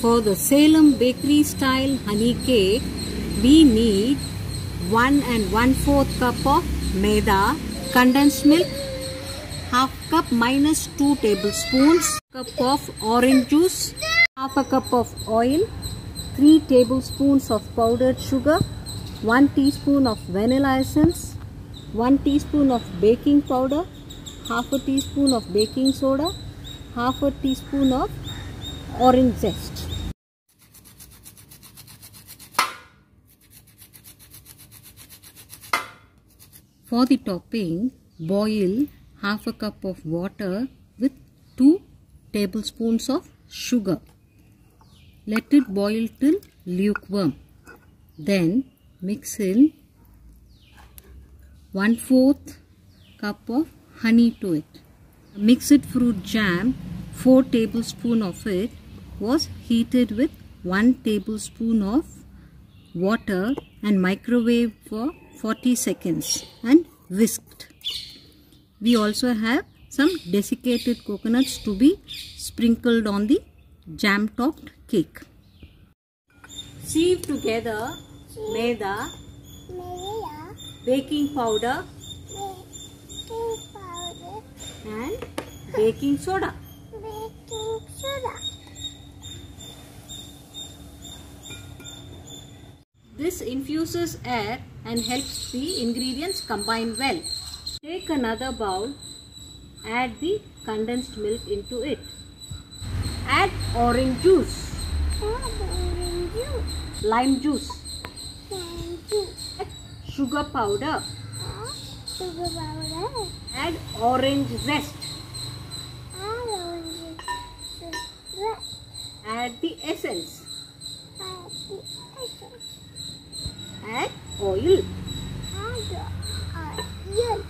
For the Salem bakery style honey cake, we need 1 and 1 4th cup of maida, condensed milk, half cup minus 2 tablespoons, cup of orange juice, half a cup of oil, 3 tablespoons of powdered sugar, 1 teaspoon of vanilla essence, 1 teaspoon of baking powder, half a teaspoon of baking soda, half a teaspoon of orange zest. For the topping, boil half a cup of water with 2 tablespoons of sugar. Let it boil till lukewarm. Then mix in 1 4th cup of honey to it. Mixed fruit jam, 4 tablespoon of it was heated with 1 tablespoon of water and microwave for 40 seconds and whisked. We also have some desiccated coconuts to be sprinkled on the jam topped cake. Sieve together maida, baking powder and baking soda. baking soda. This infuses air and helps the ingredients combine well. Take another bowl, add the condensed milk into it. Add orange juice, Orange juice, lime juice, lime juice, sugar powder, sugar powder, add orange zest, orange juice, add the essence, add the essence, add oil. add oil,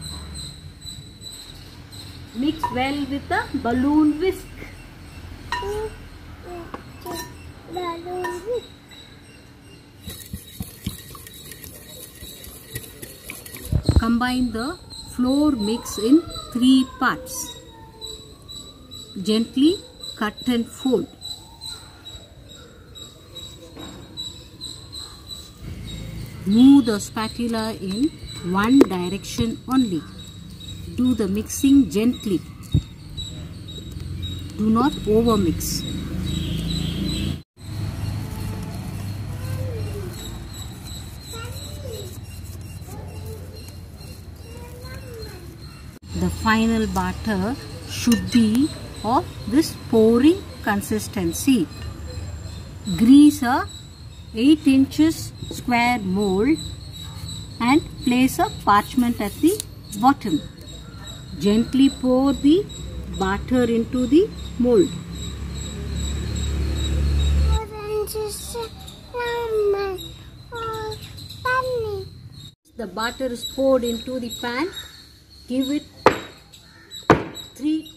Mix well with a balloon whisk. Combine the flour mix in three parts. Gently cut and fold. Move the spatula in one direction only. Do the mixing gently. Do not overmix. The final batter should be of this pouring consistency. Grease a 8 inches square mold and place a parchment at the bottom. Gently pour the batter into the mold. The batter is poured into the pan. Give it 3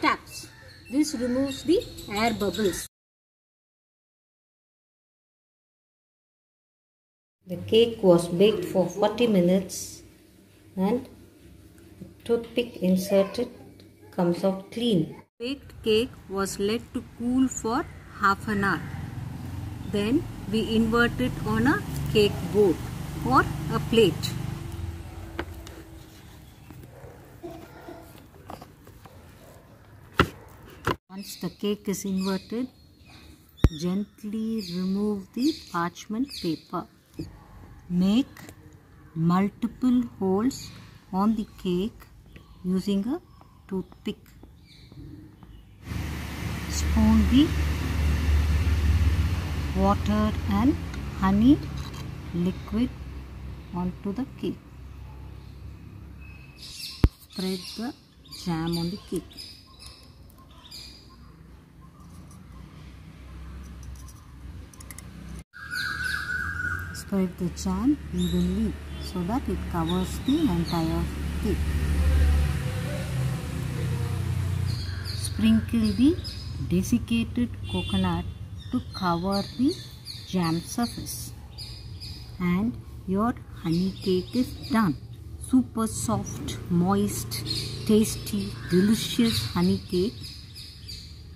taps. This removes the air bubbles. The cake was baked for 40 minutes and toothpick inserted comes out clean. Baked cake was let to cool for half an hour. Then we invert it on a cake board or a plate. Once the cake is inverted, gently remove the parchment paper. Make multiple holes on the cake using a toothpick. Spoon the water and honey liquid onto the cake. Spread the jam on the cake. Spread the jam evenly so that it covers the entire cake. Sprinkle the desiccated coconut to cover the jam surface. And your honey cake is done. Super soft, moist, tasty, delicious honey cake.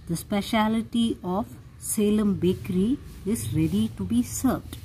The speciality of Salem Bakery is ready to be served.